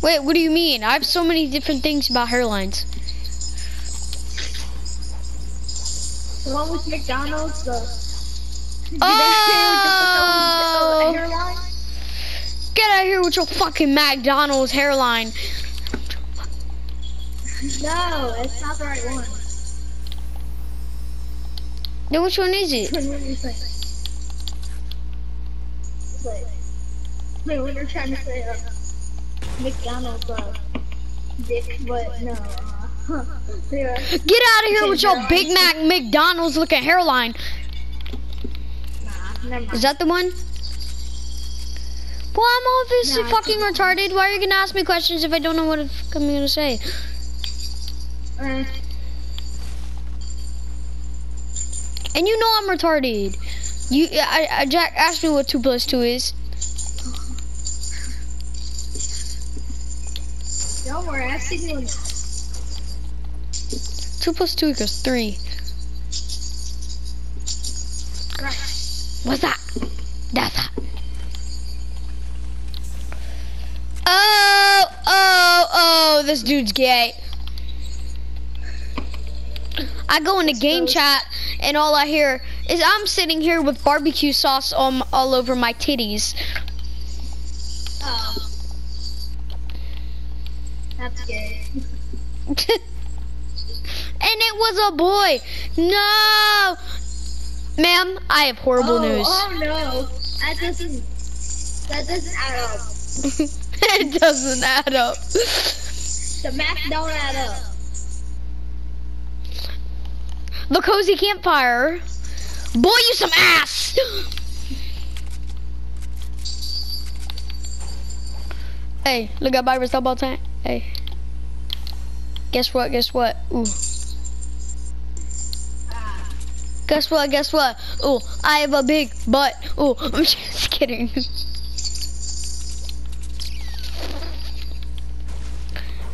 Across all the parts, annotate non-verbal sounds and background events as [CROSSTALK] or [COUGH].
Wait, what do you mean? I have so many different things about hairlines. The one with McDonald's. The. Oh! hairline. [LAUGHS] Get out of here with your fucking McDonald's hairline. No, it's not the right one. Then which one is it? What do you think? Wait. When you're trying to say uh, McDonald's uh, dick, but no. Uh, [LAUGHS] yeah. Get out of here with your Big Mac McDonald's looking hairline. Nah. Is that the one? Well, I'm obviously No, fucking retarded. Why are you gonna ask me questions if I don't know what I'm gonna say? Uh, And you know I'm retarded. You, I, I, Jack asked me what two plus two is. don't worry, I've seen you. Two plus two equals three. Right. What's that? That's that. Oh, oh, oh, this dude's gay. I go into game chat and all I hear is I'm sitting here with barbecue sauce on, all over my titties. Oh. That's gay. [LAUGHS] and it was a boy. No. Ma'am, I have horrible oh, news. Oh no, that doesn't. That doesn't add up. [LAUGHS] it doesn't add up. The math don't add up. The cozy campfire. Boy, you some ass. hey, look at Byron's double tank. Hey. Guess what? Guess what? Ooh. Guess what? Guess what? Ooh, I have a big butt. Ooh, [LAUGHS] I'm just kidding.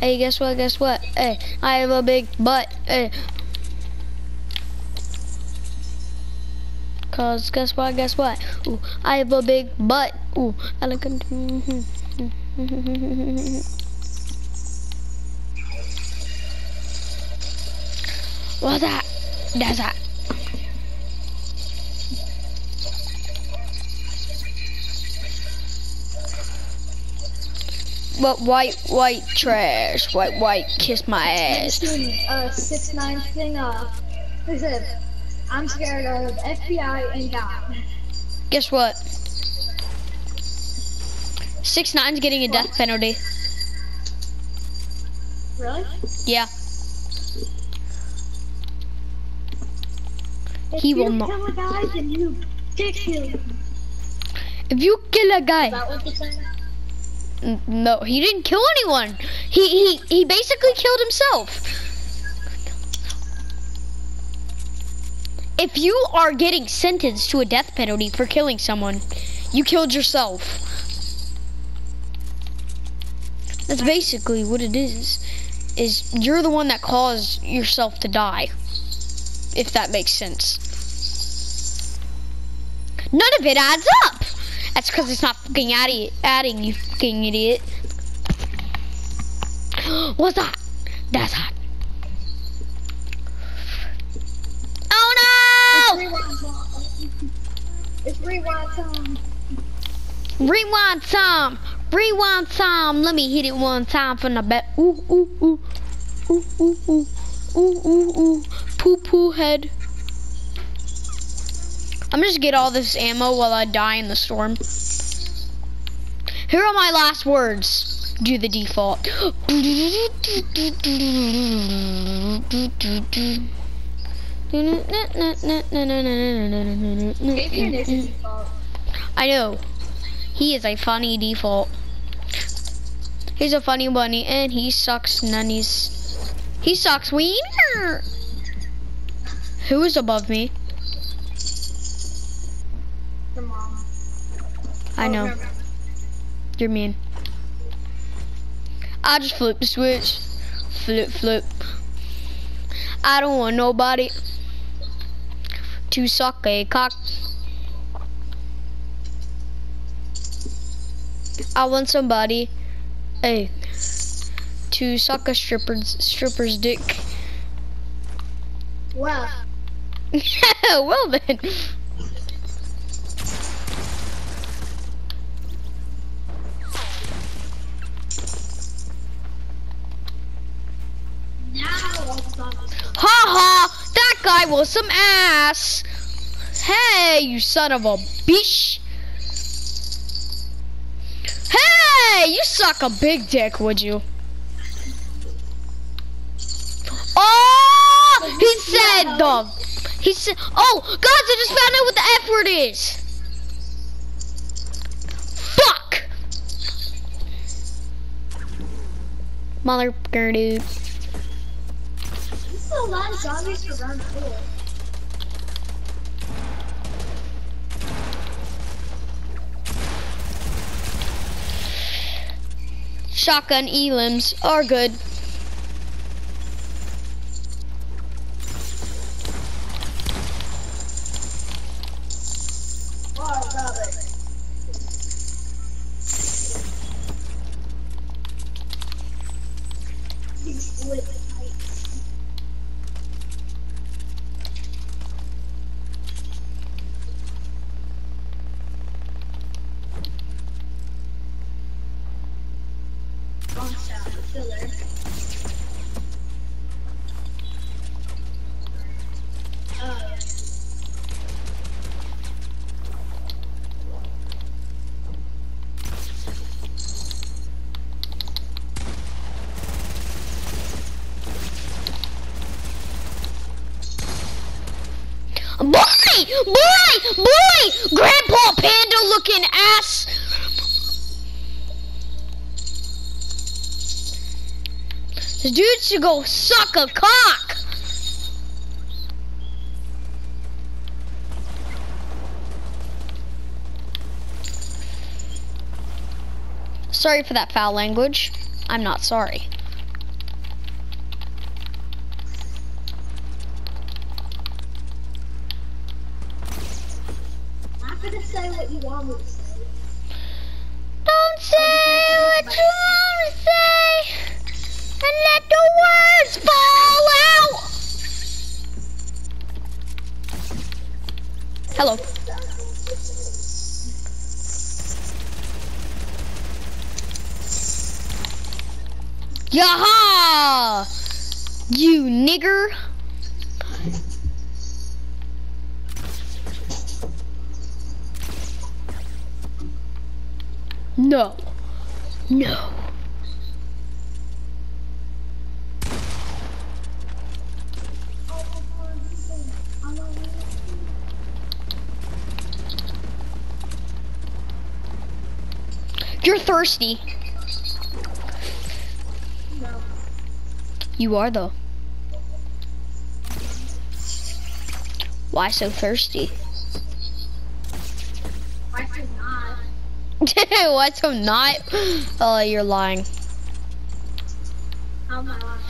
Hey, guess what? Guess what? Hey, I have a big butt. Hey. Cause guess what? Guess what? Ooh, I have a big butt. Ooh, I. What's that? That's that. What white, white trash, white, white, kiss my ass. Uh, six nine thing. Uh, they said, I'm scared of FBI and God. Guess what? Six nine's getting a death penalty. Really? Yeah, If He will not. kill a guy, then you dick him. if you kill a Is guy, that what you're saying? No, he didn't kill anyone. He he he basically killed himself. If you are getting sentenced to a death penalty for killing someone, you killed yourself. That's basically what it is. Is you're the one that caused yourself to die. If that makes sense. None of it adds up. That's because it's not fucking adding, adding, you fucking idiot. [GASPS] What's that? That's hot. Rewind time. It's rewind time. Rewind time. Rewind time. Let me hit it one time from the back. Ooh, ooh, ooh. Ooh, ooh, ooh. Ooh, ooh, ooh. Poo, poo head. I'm just get all this ammo while I die in the storm. Here are my last words. Do the default. [GASPS] [LAUGHS] Maybe your nigga's fault. I know. He is a funny default. He's a funny bunny and he sucks nannies. He sucks wiener. Who is above me? Your mom. I Oh, know. You're mean. I just flip the switch. Flip, flip. I don't want nobody to suck a cock. I want somebody, hey, to suck a stripper's stripper's dick. Wow. [LAUGHS] well then. Guy was some ass. Hey, you son of a bitch. Hey, you suck a big dick, would you? Oh, he said the. He said, oh, guys, I just found out what the F word is. Fuck. Motherfucker, dude. A lot of zombies for round four. Shotgun elims are good. Grandpa Panda looking ass! Dude should go suck a cock! Sorry for that foul language. I'm not sorry. Don't say what you want to say and let the words fall out. Hello. Yaha! You nigger. No. No. You're thirsty. No. You are though. Why so thirsty? [LAUGHS] Why so not? Oh, you're lying. How am I lying?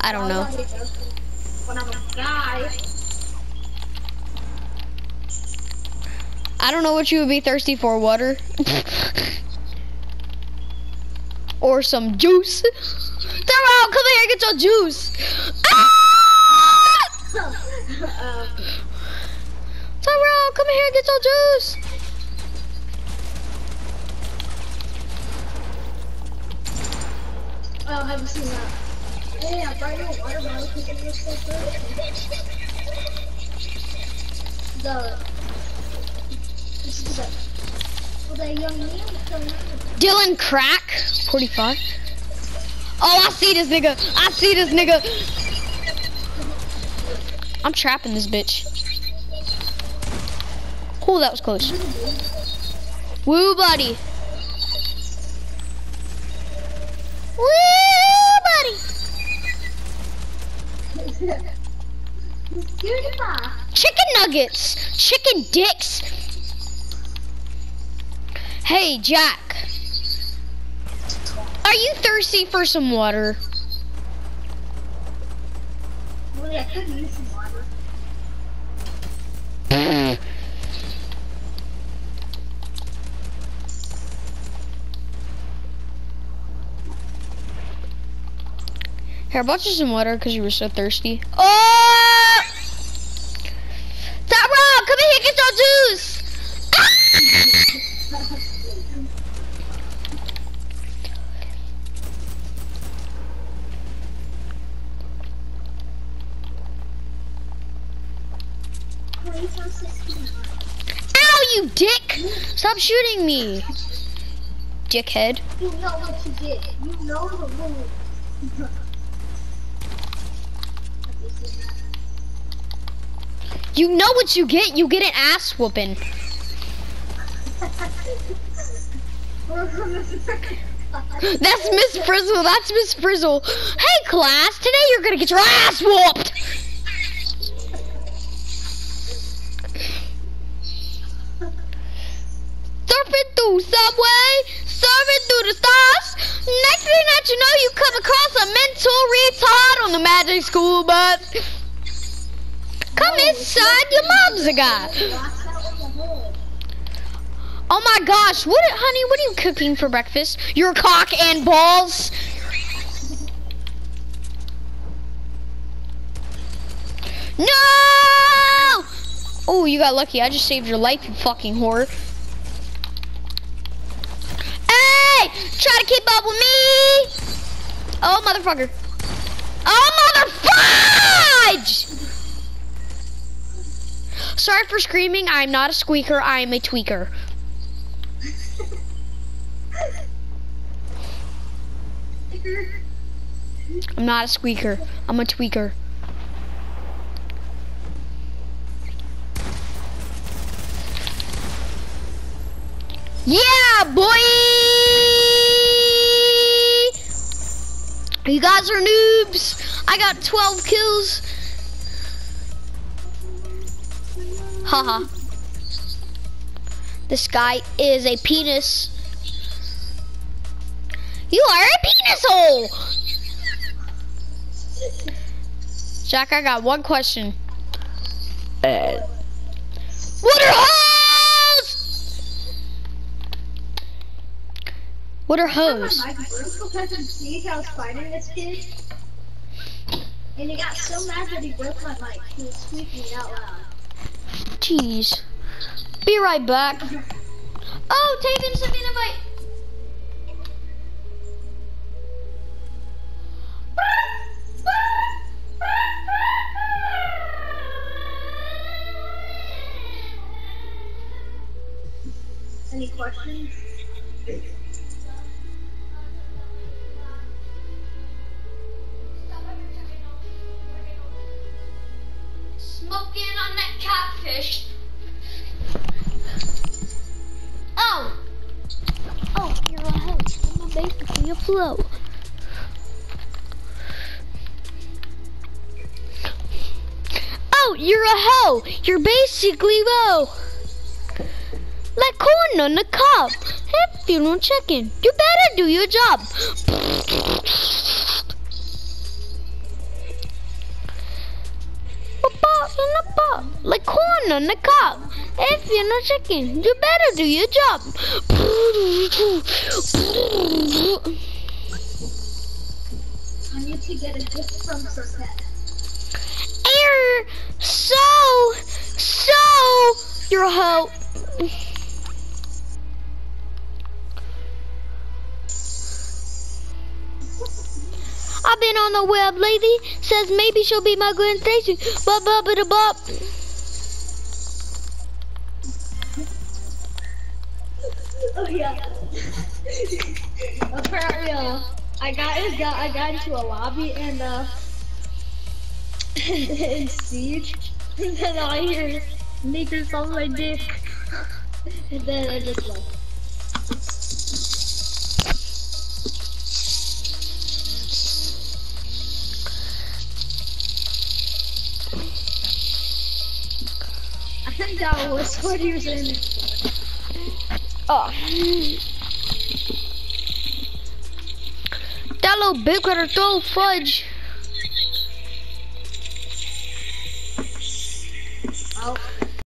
I don't know. When I'm a guy. I don't know what you would be thirsty for. Water. [LAUGHS] or some juice. Tyrell, come here, get your juice. Ah! [LAUGHS] um, Tyrell, come here, get your juice. Oh, I have you seen that? Hey, I brought you a water bottle because it was so good. The. This is the. Well, the young man so nice. Dylan Crack, 45. Oh, I see this nigga. I see this nigga. I'm trapping this bitch. Oh, that was close. Woo, buddy. Woo, buddy. Goodbye. Chicken nuggets. Chicken dicks. Hey, Jack. Are you thirsty for some water? Really, I could use some water. Hmm. Here, I bought you some water because you were so thirsty. Oh! Tyrone, come in here, get your juice! Twenty-four sixty-nine. Ow, you dick! Stop shooting me, dickhead. You know what you did. You know the rules. [LAUGHS] You know what you get? You get an ass whooping. That's Miss Frizzle. That's Miss Frizzle. Hey, class. Today you're gonna get your ass whooped. Surfing through subway, surfing through the stars. Next thing that you know, you come across a mental retard on the magic school bus. Come inside, your mom's a guy. Oh my gosh, what, honey, what are you cooking for breakfast? Your cock and balls? No! Oh, you got lucky. I just saved your life, you fucking whore. Hey! Try to keep up with me! Oh, motherfucker. Oh, motherfudge! Sorry for screaming. I'm not a squeaker. I am a tweaker. I'm not a squeaker. I'm a tweaker. Yeah, boy! You guys are noobs. I got 12 kills. Haha. This guy is a penis. You are a penis hole! Jack, I got one question. Uh, what are hoes? What are hoes? My broke because of Steve, I was fighting this kid. And he got so mad that he broke my mic. He was squeaking out loud. Jeez. Be right back. Oh, Taven sent me an invite. Any questions? Catfish. Oh. Oh, you're a host. I'm basically a flow. Oh, you're a hoe. You're basically low. Like corn on the don't chicken, you better do your job. In pot, like corn on the cob. If you're not chicken, you better do your job. I need to get a gift from. Air, so, so, you're a I've been on the web lately. Says maybe she'll be my Gwen Stacy. Bop bop da bop. Oh yeah. [LAUGHS] Apparently, uh, I got, got I got into a lobby and uh [LAUGHS] in siege, [LAUGHS] and then I hear sneakers on my dick, and then I just left. That was [LAUGHS] what he was in. Oh. That little big cutter throw fudge.